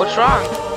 What's wrong?